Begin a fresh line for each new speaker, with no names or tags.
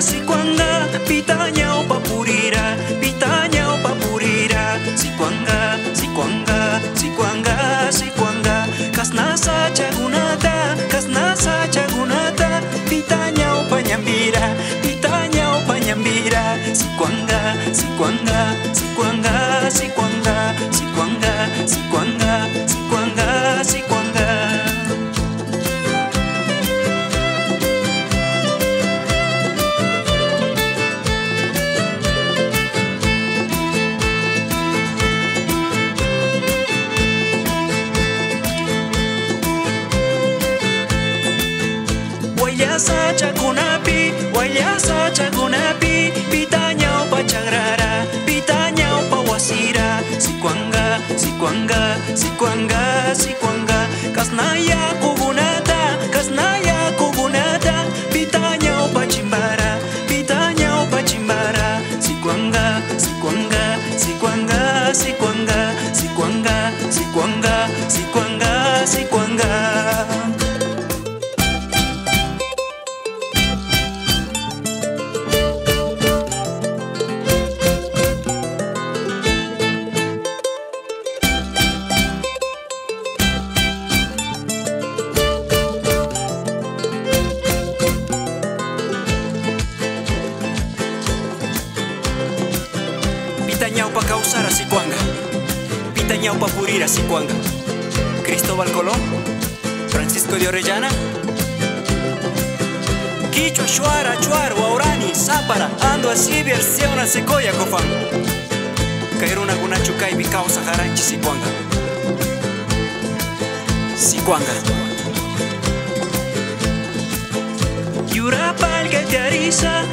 así cuando Wayasa chakunapi, wayasa chakunapi, pitanya upa chagrara, pitanya upa wasira, sikwanga, sikwanga, sikwanga, sikwanga, kasnaya kugunata, kasnaya kugunata, pitanya upa chimbara, pitanya upa chimbara, sikwanga, sikwanga, sikwanga, sikwanga, sikwanga, sikwanga, sikwanga, Pitañao pa causar a Sicuanga, Pitañao pa purir a Sicuanga. Cristóbal Colón, Francisco de Orellana, Quichua, Chuara, Chuaro, Aurani, Zápara, Ando, Asibier, Seona, Secoya, Cofán. Caeruna, Gunachucay, Bicao, Sajaranchi, Sicuanga. Sicuanga. Yurapa, el que te arisa,